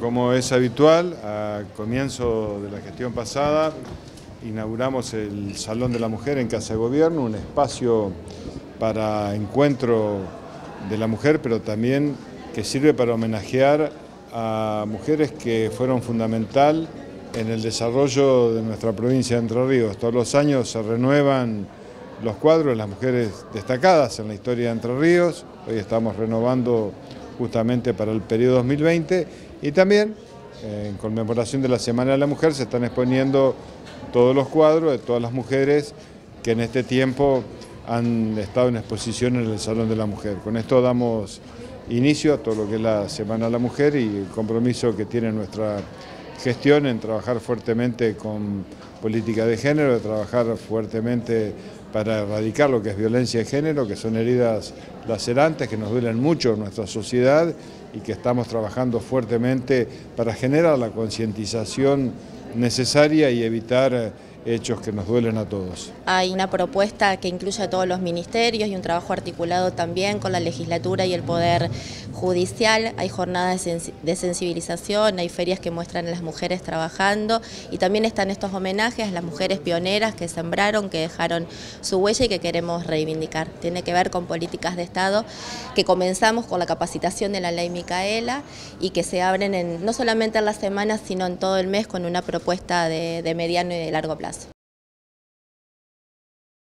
Como es habitual, a comienzo de la gestión pasada inauguramos el Salón de la Mujer en Casa de Gobierno, un espacio para encuentro de la mujer, pero también que sirve para homenajear a mujeres que fueron fundamental en el desarrollo de nuestra provincia de Entre Ríos. Todos los años se renuevan los cuadros de las mujeres destacadas en la historia de Entre Ríos. Hoy estamos renovando justamente para el periodo 2020 y también en conmemoración de la Semana de la Mujer se están exponiendo todos los cuadros de todas las mujeres que en este tiempo han estado en exposición en el Salón de la Mujer. Con esto damos inicio a todo lo que es la Semana de la Mujer y el compromiso que tiene nuestra gestión en trabajar fuertemente con política de género, trabajar fuertemente para erradicar lo que es violencia de género, que son heridas lacerantes que nos duelen mucho en nuestra sociedad y que estamos trabajando fuertemente para generar la concientización necesaria y evitar hechos que nos duelen a todos. Hay una propuesta que incluye a todos los ministerios y un trabajo articulado también con la legislatura y el Poder Judicial. Hay jornadas de sensibilización, hay ferias que muestran a las mujeres trabajando y también están estos homenajes a las mujeres pioneras que sembraron, que dejaron su huella y que queremos reivindicar. Tiene que ver con políticas de Estado que comenzamos con la capacitación de la ley Micaela y que se abren en, no solamente en las semanas, sino en todo el mes con una propuesta de mediano y de largo plazo.